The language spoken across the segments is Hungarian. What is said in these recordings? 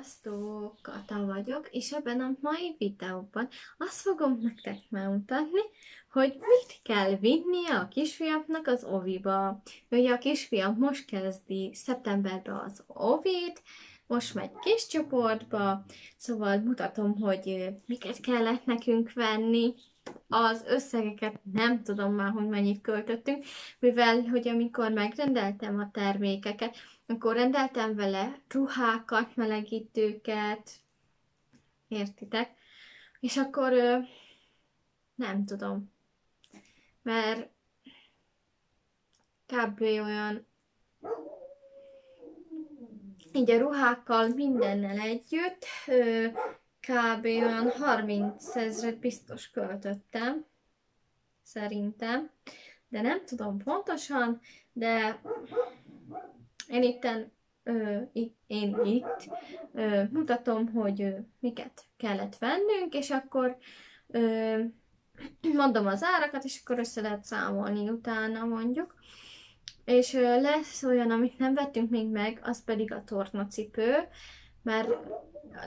Sziasztok! Kata vagyok, és ebben a mai videóban azt fogom nektek megmutatni, hogy mit kell vinnie a kisfiamnak az oviba. Ugye a kisfiam most kezdi szeptemberben az ovit, most megy kis csoportba, szóval mutatom, hogy miket kellett nekünk venni, az összegeket nem tudom már, hogy mennyit költöttünk, mivel, hogy amikor megrendeltem a termékeket, akkor rendeltem vele ruhákat, melegítőket, értitek? És akkor nem tudom, mert kb. olyan így a ruhákkal mindennel együtt kb. olyan 30 ezret biztos költöttem, szerintem, de nem tudom pontosan, de én itten, ö, én itt ö, mutatom, hogy ö, miket kellett vennünk, és akkor ö, mondom az árakat, és akkor össze lehet számolni utána mondjuk. És ö, lesz olyan, amit nem vettünk még meg, az pedig a tornacipő, mert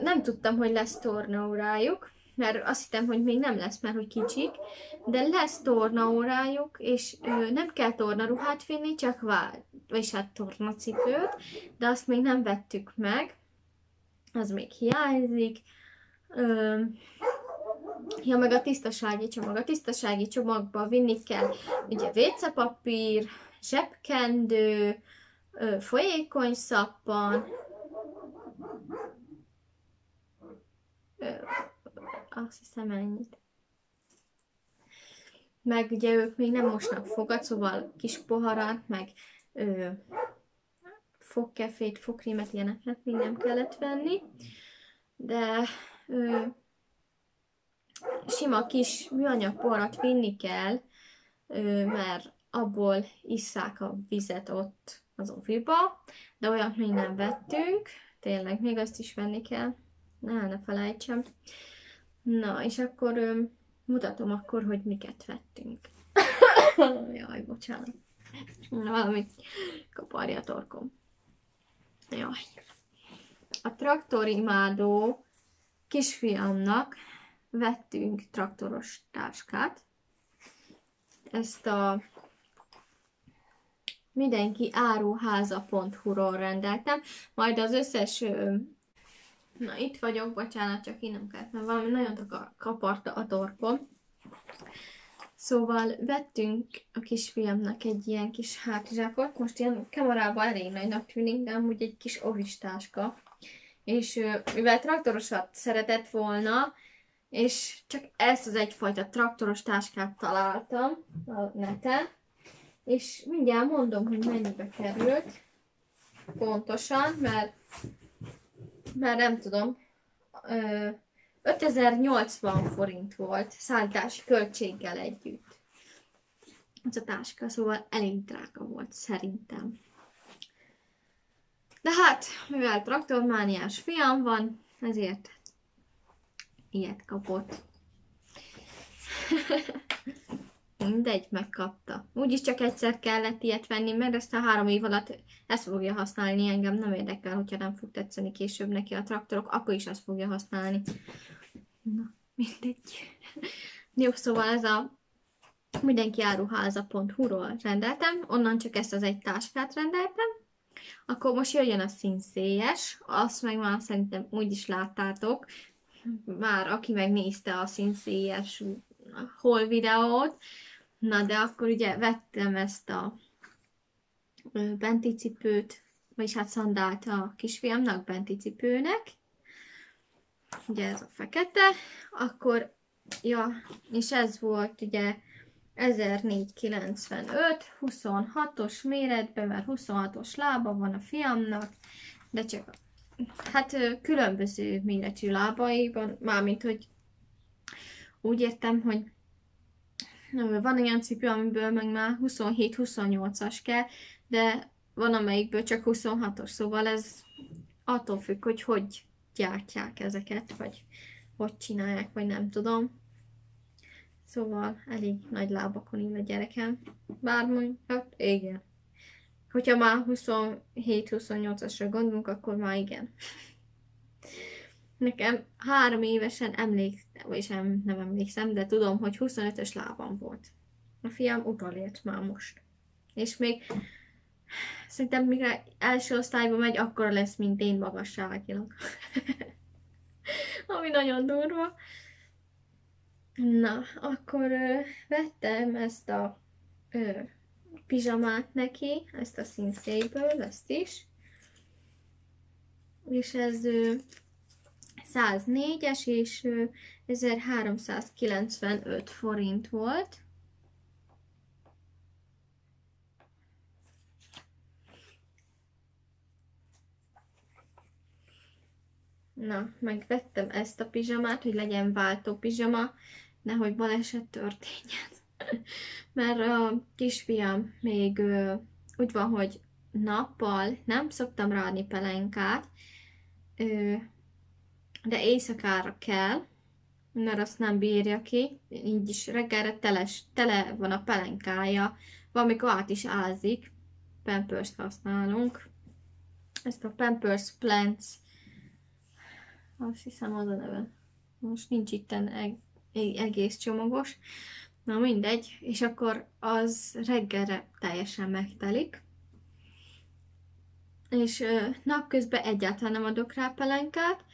nem tudtam, hogy lesz tornaórájuk, mert azt hittem, hogy még nem lesz, mert hogy kicsik, de lesz tornaórájuk, és ö, nem kell tornaruhát vinni, csak vár, vagyis hát tornacipőt, de azt még nem vettük meg, az még hiányzik. Ja, meg a tisztasági csomag. A tisztasági csomagba vinni kell ugye vécepapír, zsebkendő, ö, folyékony szappan, azt hiszem ennyit. Meg ugye ők még nem mosnak fogat, szóval kis poharat, meg ö, fogkefét, fogkrémet, ilyeneket még nem kellett venni. De ö, sima kis műanyag poharat vinni kell, ö, mert abból isszák a vizet ott az oviba, de olyat még nem vettünk, tényleg, még azt is venni kell, ne, ne felejtsem. Na, és akkor ö, mutatom akkor, hogy miket vettünk. Jaj, bocsánat. Valamit kaparja a torkom. Jaj. A traktorimádó kisfiamnak vettünk traktoros táskát. Ezt a mindenki áruháza.hu-ról rendeltem, majd az összes Na, itt vagyok, bocsánat, csak én nem kellett, mert valami nagyon kaparta a torkom. Szóval vettünk a kisfiamnak egy ilyen kis hátizsákot, most ilyen kamerában elég nagynak tűnik, de amúgy egy kis ovistáska. És mivel traktorosat szeretett volna, és csak ezt az egyfajta traktoros táskát találtam a neten, és mindjárt mondom, hogy mennyibe került pontosan, mert már nem tudom, 5080 forint volt szállítási költséggel együtt. Ez a táska, szóval elég drága volt szerintem. De hát, mivel traktormániás fiam van, ezért ilyet kapott. Mindegy, megkapta. Úgyis csak egyszer kellett ilyet venni, mert ezt a három év alatt ezt fogja használni. Engem nem érdekel, hogyha nem fog tetszeni később neki a traktorok, akkor is azt fogja használni. Na, mindegy. Jó, szóval ez a mindenki áruháza.hu-ról rendeltem, onnan csak ezt az egy táskát rendeltem. Akkor most jöjjön a színszélyes, azt meg már szerintem úgy is láttátok, már aki megnézte a színszélyes hol videót, Na, de akkor ugye vettem ezt a benti cipőt, vagyis hát szandált a kisfiamnak benti cipőnek. Ugye ez a fekete. Akkor, ja, és ez volt ugye 1495, 26-os méretben, mert 26-os lába van a fiamnak, de csak hát különböző méretű lábai van, mármint, hogy úgy értem, hogy van olyan cipő, amiből meg már 27-28-as kell, de van amelyikből csak 26-os, szóval ez attól függ, hogy hogy gyártják ezeket, vagy hogy csinálják, vagy nem tudom. Szóval elég nagy lábakon ír a gyerekem. Bár mondjuk, hát igen. Hogyha már 27-28-asra gondolunk, akkor már igen. nekem három évesen emlékszem, vagyis nem, nem emlékszem, de tudom, hogy 25-ös lábam volt. A fiam utolért már most. És még szerintem mikor első osztályban megy, akkor lesz, mint én magasságilag. Ami nagyon durva. Na, akkor ö, vettem ezt a ö, pizsamát neki, ezt a színszéből, ezt is. És ez ö, 104-es, és ö, 1395 forint volt. Na, megvettem ezt a pizsamát, hogy legyen váltó pizsama, nehogy baleset történjen. Mert a kisfiam még ö, úgy van, hogy nappal nem szoktam ráadni pelenkát, ö, de éjszakára kell, mert azt nem bírja ki, így is reggelre teles, tele van a pelenkája, valamikor át is ázik, pampers használunk. Ezt a Pampers Plants, azt hiszem az a neve. Most nincs itt eg- egész csomagos. Na mindegy, és akkor az reggelre teljesen megtelik. És ö, napközben egyáltalán nem adok rá pelenkát.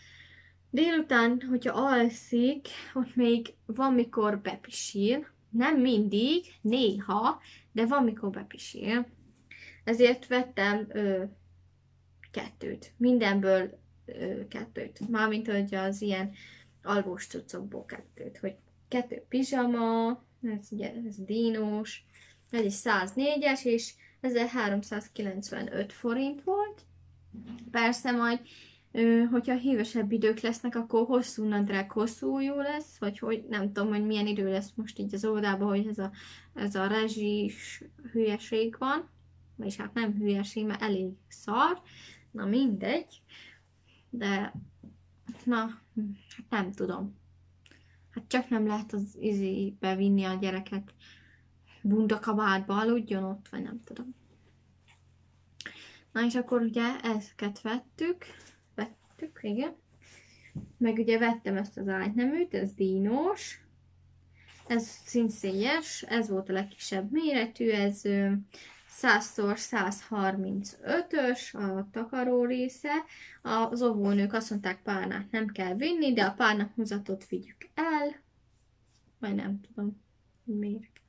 Délután, hogyha alszik, ott még van, mikor bepisíl. Nem mindig, néha, de van, mikor bepisíl. Ezért vettem ö, kettőt. Mindenből kettőt. Mármint, hogy az ilyen alvós cuccokból kettőt. Hogy kettő pizsama, ez ugye ez dínos, ez is 104-es, és 1395 forint volt. Persze majd, hogyha hívesebb idők lesznek, akkor hosszú nadrág hosszú jó lesz, vagy hogy nem tudom, hogy milyen idő lesz most így az óvodában, hogy ez a, ez a rezsis hülyeség van, vagyis hát nem hülyeség, mert elég szar, na mindegy, de na, hát nem tudom. Hát csak nem lehet az izébe vinni a gyereket bundakabátba, aludjon ott, vagy nem tudom. Na és akkor ugye ezeket vettük, vettük, igen. Meg ugye vettem ezt az ágyneműt, ez dínos, ez színszélyes, ez volt a legkisebb méretű, ez 100x135-ös a takaró része. Az óvónők azt mondták, párnát nem kell vinni, de a párnahúzatot vigyük el. Vagy nem tudom, miért.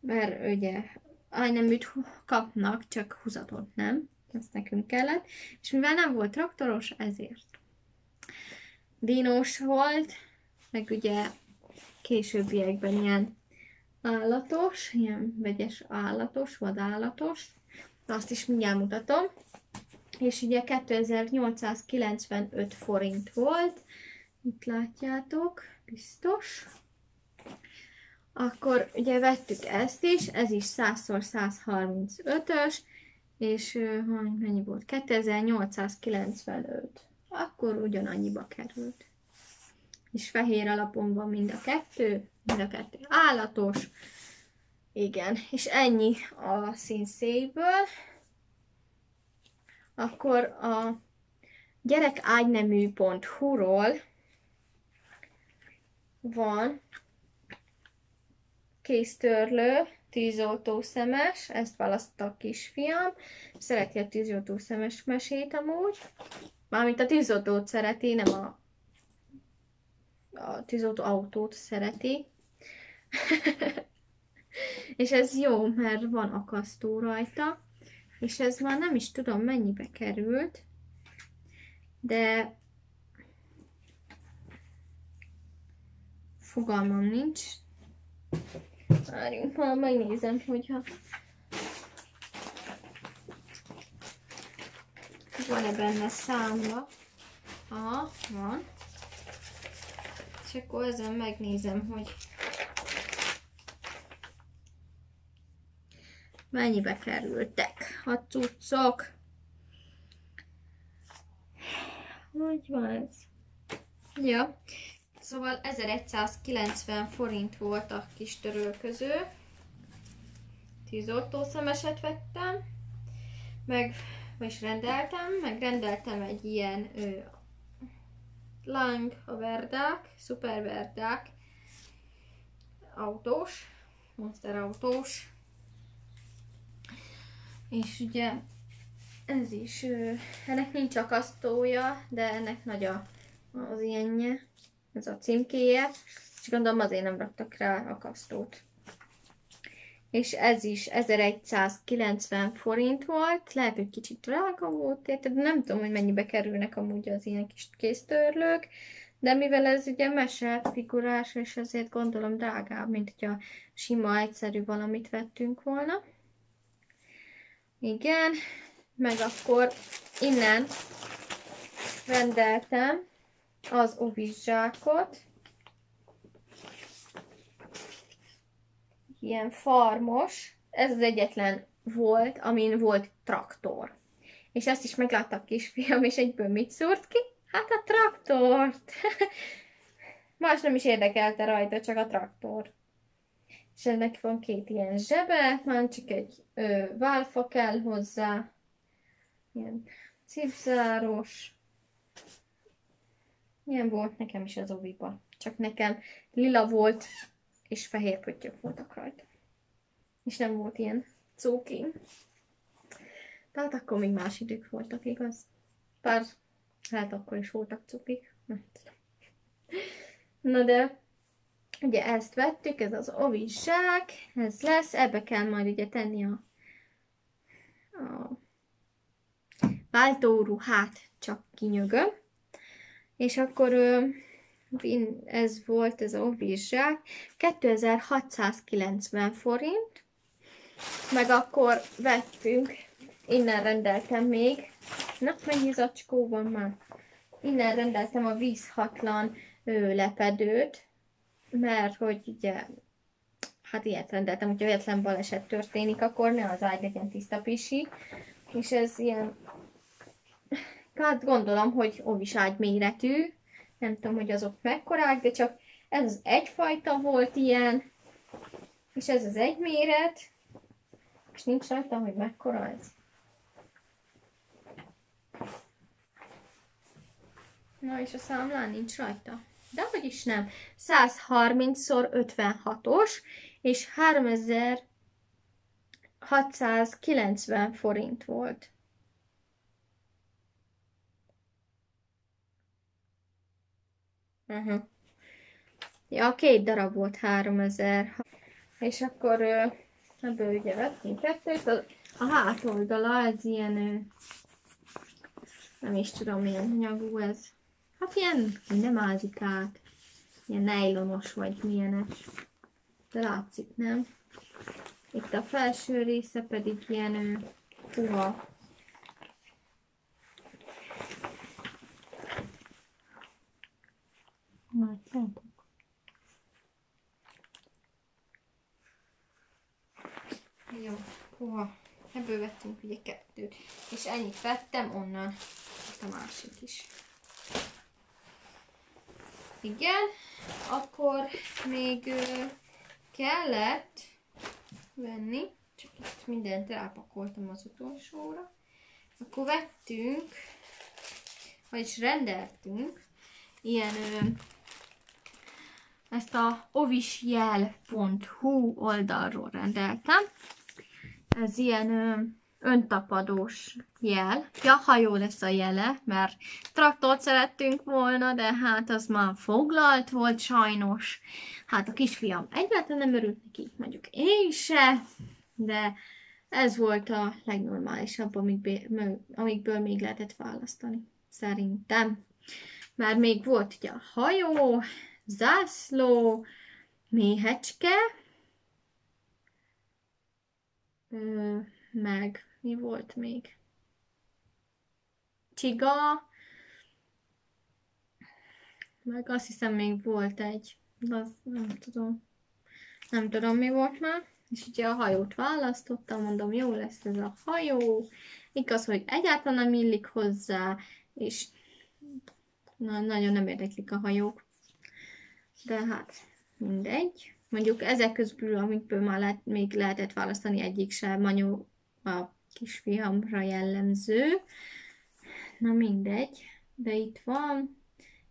Mert ugye ágyneműt kapnak, csak húzatot nem. Ezt nekünk kellett. És mivel nem volt traktoros, ezért. Dínos volt, meg ugye későbbiekben ilyen állatos, ilyen vegyes állatos, vadállatos. Azt is mindjárt mutatom. És ugye 2895 forint volt. Itt látjátok, biztos. Akkor ugye vettük ezt is, ez is 100x135-ös, és mennyi volt? 2895. Akkor ugyanannyiba került. És fehér alapon van mind a kettő, mind a kettő állatos. Igen, és ennyi a színszéből. Akkor a gyerekágynemű.hu-ról van kéztörlő, tűzoltó szemes, ezt választotta a kisfiam. Szereti a tűzoltó szemes mesét amúgy. Mármint a tűzoltót szereti, nem a, a tűzoltó autót szereti. és ez jó, mert van akasztó rajta, és ez már nem is tudom mennyibe került, de fogalmam nincs. Várjunk, már megnézem, hogyha van-e benne számla. Aha, van. És akkor ezen megnézem, hogy mennyibe kerültek a cuccok. Hogy van ez? Ja, szóval 1190 forint volt a kis törölköző. Tűzoltószemeset vettem, meg vagyis rendeltem, meg rendeltem egy ilyen ö, Lang a verdák, szuper verdák, autós, monster autós, és ugye ez is, ennek nincs akasztója, de ennek nagy a, az ilyenje, ez a címkéje, és gondolom azért nem raktak rá akasztót és ez is 1190 forint volt, lehet, hogy kicsit drága volt, érted? Nem tudom, hogy mennyibe kerülnek amúgy az ilyen kis kéztörlők, de mivel ez ugye mese figurás, és ezért gondolom drágább, mint hogyha sima, egyszerű valamit vettünk volna. Igen, meg akkor innen rendeltem az ovizsákot, ilyen farmos, ez az egyetlen volt, amin volt traktor. És ezt is meglátta a kisfiam, és egyből mit szúrt ki? Hát a traktort! Más nem is érdekelte rajta, csak a traktor. És ennek van két ilyen zsebe, már csak egy ö, válfa kell hozzá, ilyen cipzáros. Ilyen volt nekem is az oviba. Csak nekem lila volt, és fehér pöttyök voltak rajta. És nem volt ilyen cóki. Tehát akkor még más idők voltak, igaz? Bár hát akkor is voltak cukik. Na de ugye ezt vettük, ez az ovi zsák, ez lesz, ebbe kell majd ugye tenni a, a váltóruhát, csak kinyögöm. És akkor ez volt ez a ovizsák, 2690 forint, meg akkor vettünk, innen rendeltem még, na mennyi zacskó van már? Innen rendeltem a vízhatlan ő, lepedőt, mert hogy ugye, hát ilyet rendeltem, hogyha véletlen baleset történik, akkor ne az ágy legyen tiszta pisi, és ez ilyen, hát gondolom, hogy ovis ágy méretű, nem tudom, hogy azok mekkorák, de csak ez az egyfajta volt ilyen, és ez az egy méret, és nincs rajta, hogy mekkora ez. Na, és a számlán nincs rajta. De hogy is nem. 130x56-os, és 3690 forint volt. Uh-huh. Ja, két darab volt 3000. És akkor ebből ugye vettünk kettőt. A, a hátoldala ez ilyen, nem is tudom milyen nyagú ez. Hát ilyen, nem ázik át. Ilyen nejlonos vagy milyenes. De látszik, nem? Itt a felső része pedig ilyen puha. Látjátok? Jó, hova? Ebből vettünk ugye kettőt. És ennyit vettem onnan. Itt a másik is. Igen, akkor még kellett venni, csak itt mindent elpakoltam az utolsóra. Akkor vettünk, vagyis rendeltünk ilyen ezt a ovisjel.hu oldalról rendeltem. Ez ilyen öntapadós jel. Ja, ha jó lesz a jele, mert traktort szerettünk volna, de hát az már foglalt volt sajnos. Hát a kisfiam egyáltalán nem örült neki, mondjuk én se, de ez volt a legnormálisabb, amikből, amikből még lehetett választani, szerintem. Már még volt ugye a hajó, zászló, méhecske, meg mi volt még? Csiga, meg azt hiszem még volt egy, az nem tudom, nem tudom mi volt már. És ugye a hajót választottam, mondom, jó lesz ez a hajó. Igaz, hogy egyáltalán nem illik hozzá, és na, nagyon nem érdeklik a hajók de hát mindegy. Mondjuk ezek közül, amikből már lehet, még lehetett választani, egyik sem manyó, a kisfiamra jellemző. Na mindegy, de itt van,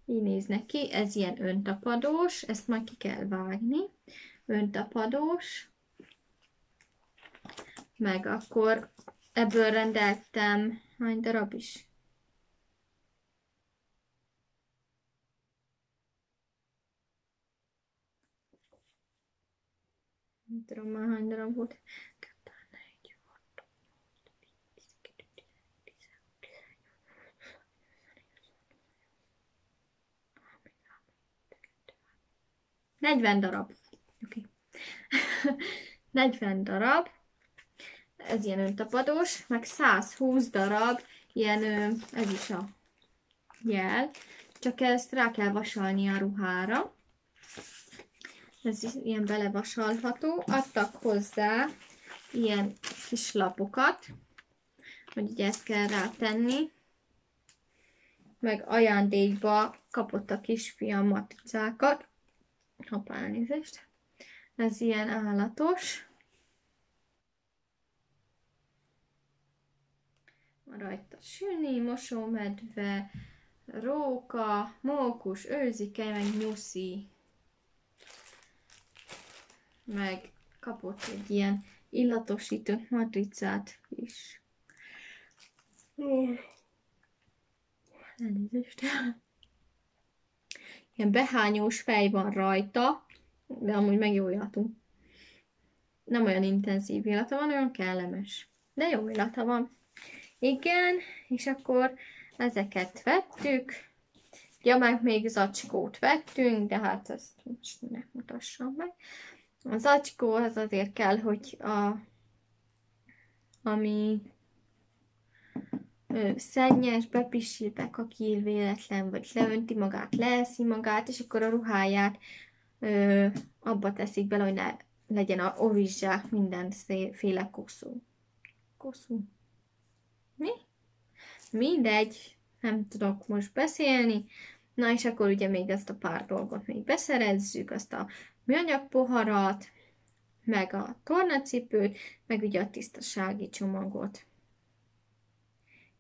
így néz neki, ez ilyen öntapadós, ezt majd ki kell vágni. Öntapadós, meg akkor ebből rendeltem hány darab is? Nem tudom már hány darab volt. Negyven darab. Oké. Okay. 40 darab. Ez ilyen öntapadós, meg 120 darab, ilyen, ez is a jel. Csak ezt rá kell vasalni a ruhára ez ilyen belevasalható. Adtak hozzá ilyen kis lapokat, hogy ugye ezt kell rátenni. Meg ajándékba kapott a kisfiam matricákat. Hoppá, elnézést. Ez ilyen állatos. Rajta süni, mosómedve, róka, mókus, őzike, meg nyuszi meg kapott egy ilyen illatosított matricát is. Elnézést. Ilyen behányós fej van rajta, de amúgy meg jó illatú. Nem olyan intenzív illata van, olyan kellemes. De jó illata van. Igen, és akkor ezeket vettük. Ja, meg még zacskót vettünk, de hát ezt most ne mutassam meg. Az acskó az azért kell, hogy a, ami ö, szennyes, bepisil, bekakír véletlen, vagy leönti magát, leeszi magát, és akkor a ruháját ö, abba teszik bele, hogy ne legyen a ovizsák mindenféle koszú. Koszú. Mi? Mindegy, nem tudok most beszélni. Na és akkor ugye még ezt a pár dolgot még beszerezzük, azt a műanyag poharat, meg a tornacipőt, meg ugye a tisztasági csomagot.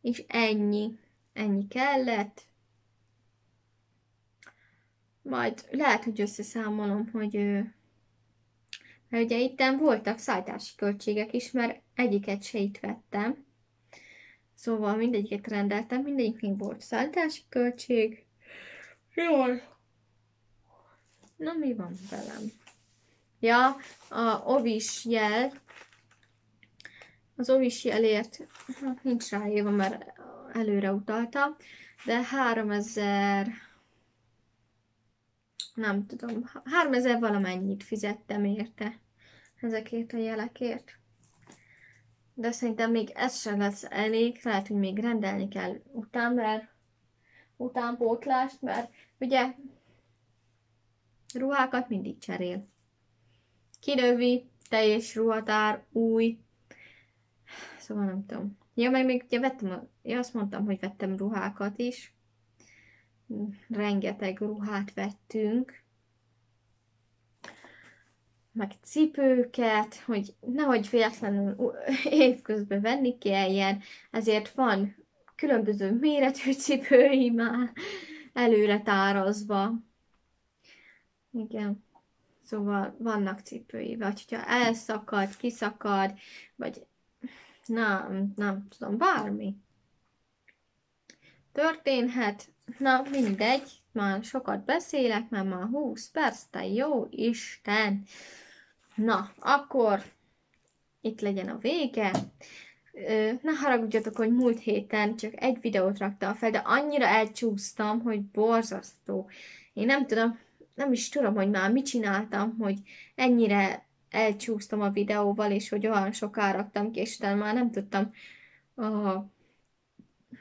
És ennyi. Ennyi kellett. Majd lehet, hogy összeszámolom, hogy mert ugye itt voltak szállítási költségek is, mert egyiket se itt vettem. Szóval mindegyiket rendeltem, mindegyiknek volt szállítási költség. Jól, Na, mi van velem? Ja, a ovis jel, az ovis jelért, hát nincs ráírva, mert előre utalta, de 3000, nem tudom, 3000 valamennyit fizettem érte ezekért a jelekért. De szerintem még ez sem lesz elég, lehet, hogy még rendelni kell után, mert utánpótlást, mert ugye ruhákat mindig cserél. Kinövi, teljes ruhatár, új. Szóval nem tudom. Ja, meg még ugye vettem, ja, azt mondtam, hogy vettem ruhákat is. Rengeteg ruhát vettünk. Meg cipőket, hogy nehogy véletlenül évközben venni kelljen, ezért van különböző méretű cipői már előre tárazva. Igen. Szóval vannak cipői, vagy hogyha elszakad, kiszakad, vagy nem, nem tudom, bármi. Történhet, na mindegy, már sokat beszélek, mert már 20 perc, te jó Isten. Na, akkor itt legyen a vége. Ne haragudjatok, hogy múlt héten csak egy videót raktam fel, de annyira elcsúsztam, hogy borzasztó. Én nem tudom, nem is tudom, hogy már mit csináltam, hogy ennyire elcsúsztam a videóval, és hogy olyan sokára raktam ki, és utána már nem tudtam a,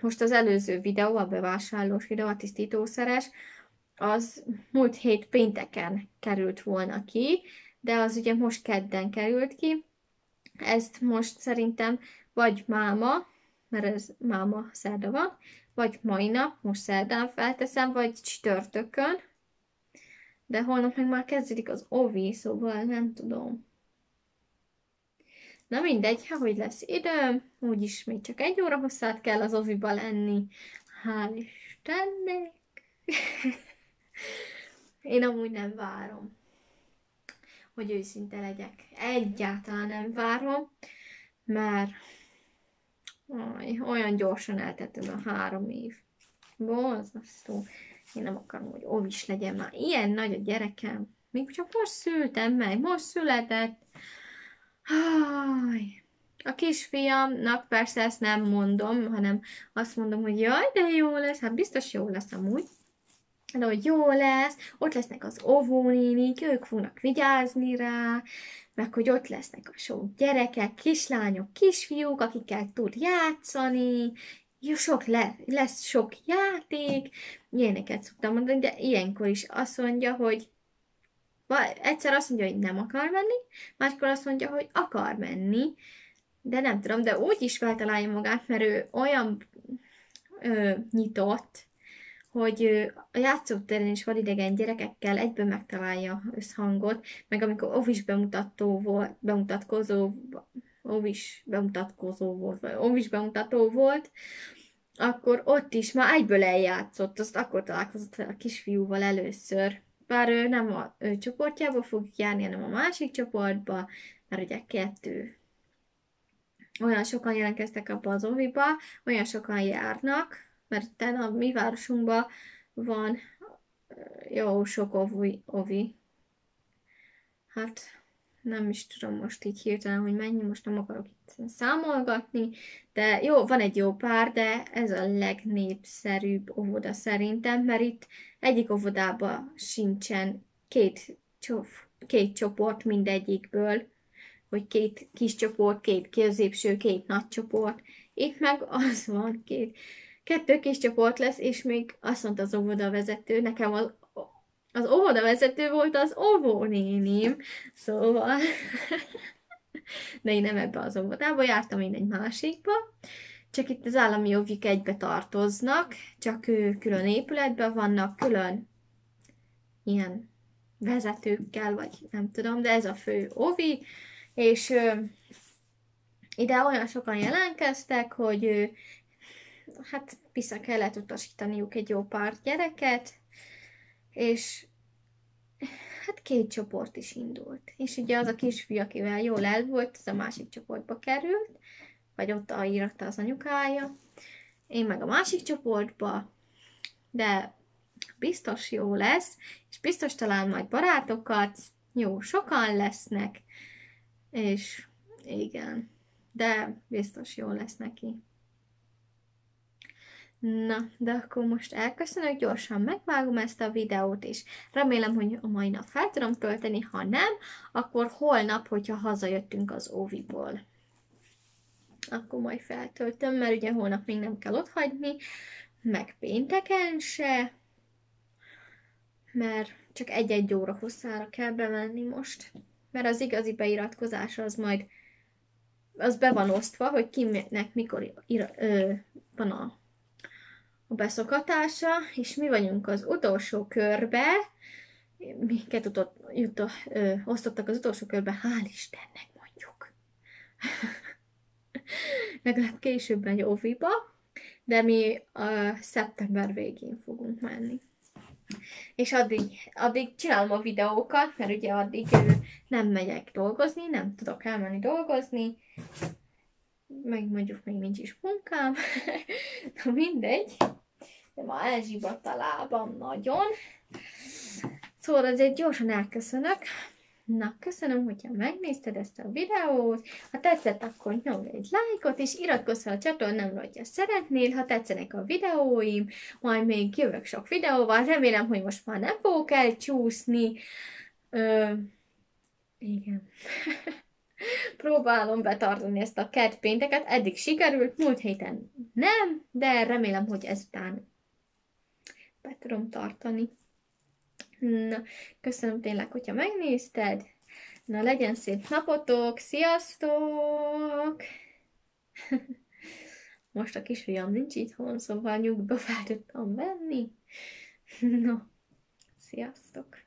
most az előző videó, a bevásárlós videó, a tisztítószeres, az múlt hét pénteken került volna ki, de az ugye most kedden került ki. Ezt most szerintem vagy máma, mert ez máma szerda van, vagy mai nap, most szerdán felteszem, vagy csütörtökön, de holnap meg már kezdődik az ovi, szóval nem tudom. Na mindegy, ha hogy lesz időm, úgyis még csak egy óra hosszát kell az oviba lenni. Hál' Istennek! Én amúgy nem várom, hogy őszinte legyek. Egyáltalán nem várom, mert olyan gyorsan eltettem a három év. Borzasztó. Én nem akarom, hogy ovis legyen már. Ilyen nagy a gyerekem. Még csak most szültem meg, most született. Háj. A kisfiamnak persze ezt nem mondom, hanem azt mondom, hogy jaj, de jó lesz, hát biztos jó lesz amúgy. De hogy jó lesz, ott lesznek az óvónénik, ők fognak vigyázni rá, meg hogy ott lesznek a sok gyerekek, kislányok, kisfiúk, akikkel tud játszani, jó, sok le, lesz sok játék, ilyeneket szoktam mondani, de ilyenkor is azt mondja, hogy egyszer azt mondja, hogy nem akar menni, máskor azt mondja, hogy akar menni, de nem tudom, de úgy is feltalálja magát, mert ő olyan ö, nyitott, hogy a játszótéren is vadidegen gyerekekkel egyben megtalálja összhangot, meg amikor Ovis bemutató volt, bemutatkozó, Ovis bemutatkozó volt, vagy Ovis bemutató volt, akkor ott is már egyből eljátszott, azt akkor találkozott a kisfiúval először. Bár ő nem a ő csoportjába fog járni, hanem a másik csoportba, mert ugye kettő. Olyan sokan jelentkeztek abba az oviba, olyan sokan járnak, mert itt a mi városunkban van jó sok ovi, ovi. Hát nem is tudom most így hirtelen, hogy mennyi, most nem akarok itt számolgatni, de jó, van egy jó pár, de ez a legnépszerűbb óvoda szerintem, mert itt egyik óvodában sincsen két, csof, két csoport mindegyikből, hogy két kis csoport, két középső, két nagy csoport. Itt meg az van, két, kettő kis csoport lesz, és még azt mondta az óvoda vezető, nekem az az óvoda vezető volt az óvónénim, szóval... De én nem ebbe az óvodába jártam, én egy másikba. Csak itt az állami óvik egybe tartoznak, csak külön épületben vannak, külön ilyen vezetőkkel, vagy nem tudom, de ez a fő óvi, és ö, ide olyan sokan jelentkeztek, hogy ö, hát vissza kellett utasítaniuk egy jó pár gyereket, és hát két csoport is indult. És ugye az a kisfiú, akivel jól el volt, az a másik csoportba került, vagy ott írta az anyukája. Én meg a másik csoportba, de biztos jó lesz, és biztos talán majd barátokat, jó, sokan lesznek, és igen, de biztos jó lesz neki. Na, de akkor most elköszönök, gyorsan megvágom ezt a videót, és remélem, hogy a mai nap fel tudom tölteni, ha nem, akkor holnap, hogyha hazajöttünk az óviból. Akkor majd feltöltöm, mert ugye holnap még nem kell otthagyni, meg pénteken se, mert csak egy-egy óra hosszára kell bemenni most, mert az igazi beiratkozás az majd az be van osztva, hogy kinek mikor ira, ö, van a a beszokatása, és mi vagyunk az utolsó körbe, miket utott, jutott, ö, osztottak az utolsó körbe, hál' Istennek mondjuk. Legalább később egy óviba, de mi a szeptember végén fogunk menni. És addig, addig csinálom a videókat, mert ugye addig nem megyek dolgozni, nem tudok elmenni dolgozni, meg mondjuk még nincs is munkám, na mindegy de ma elzsibadt a lábam nagyon. Szóval azért gyorsan elköszönök. Na, köszönöm, hogyha megnézted ezt a videót. Ha tetszett, akkor nyomj egy lájkot, és iratkozz fel a csatornámra, hogyha szeretnél. Ha tetszenek a videóim, majd még jövök sok videóval. Remélem, hogy most már nem fogok elcsúszni. Ö, igen. Próbálom betartani ezt a kertpénteket. Eddig sikerült, múlt héten nem, de remélem, hogy ezután be tudom tartani. Na, köszönöm tényleg, hogyha megnézted. Na, legyen szép napotok, sziasztok! Most a kisfiam nincs itthon, szóval nyugba fel tudtam venni. No, sziasztok!